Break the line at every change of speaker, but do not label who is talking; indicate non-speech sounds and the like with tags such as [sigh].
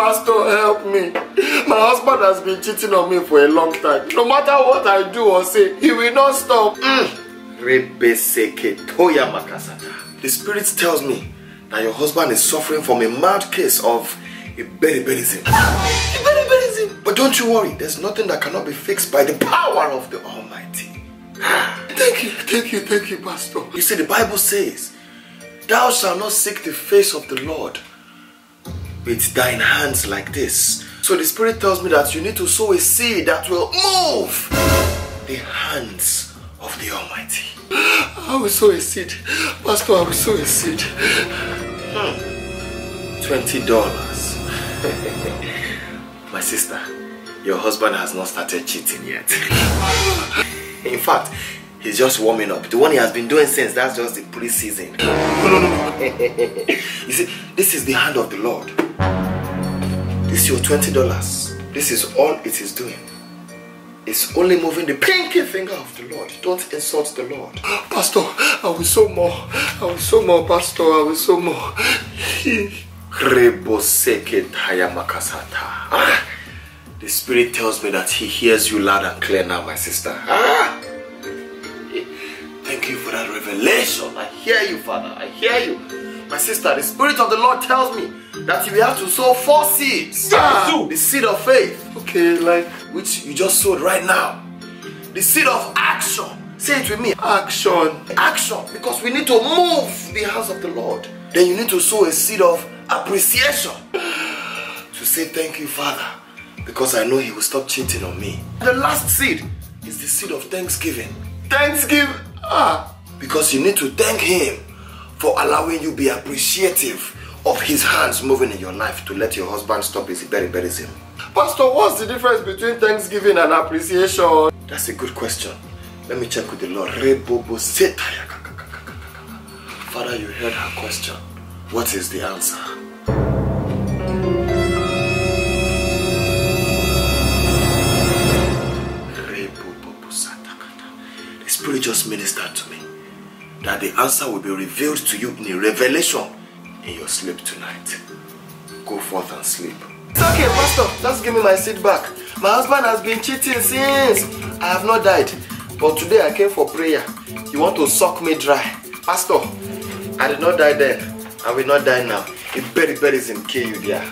Pastor, help me. My husband has been cheating on me for a long time. No matter what I do or say, he will not stop.
Makasata. The spirit tells me that your husband is suffering from a mild case of iberiberism. Iberiberism. But don't you worry, there's nothing that cannot be fixed by the power of the Almighty.
Thank you, thank you, thank you, Pastor.
You see, the Bible says, Thou shalt not seek the face of the Lord with thine hands like this. So the Spirit tells me that you need to sow a seed that will move the hands of the Almighty. [gasps]
I will sow a seed. Pastor, I will sow a seed. Hmm.
Twenty dollars. [laughs] My sister, your husband has not started cheating yet. [gasps] In fact, he's just warming up. The one he has been doing since, that's just the pre-season. No, no, no. [laughs] you see, this is the hand of the Lord. This is your twenty dollars. This is all it is doing. It's only moving the pinky finger of the Lord. Don't insult the Lord. [gasps]
Pastor, I will sow more. I will sow more, Pastor. I will sow more.
Ah, the Spirit tells me that He hears you loud and clear now, my sister. Ah, revelation. I hear you, Father. I hear you. My sister, the Spirit of the Lord tells me that you have to sow four seeds.
Ah.
The seed of faith,
Okay, like
which you just sowed right now. The seed of action. Say it with me.
action.
action because we need to move the hands of the Lord. Then you need to sow a seed of appreciation [sighs] to say thank you, Father, because I know He will stop cheating on me. The last seed is the seed of thanksgiving
Thanksgiving. Ah,
because you need to thank Him for allowing you be appreciative of His hands moving in your life to let your husband stop his iberiberism.
Pastor, what's the difference between Thanksgiving and appreciation?
That's a good question. Let me check with the Lord. Father, you heard her question. What is the answer? The Spirit just ministered to me that the answer will be revealed to you in a revelation in your sleep tonight. Go forth and sleep.
It's okay, Pastor. Just give me my seat back. My husband has been cheating since I have not died. But today I came for prayer. You want to suck me dry. Pastor, I did not die then. I will not die now.
A berry berry is in you there.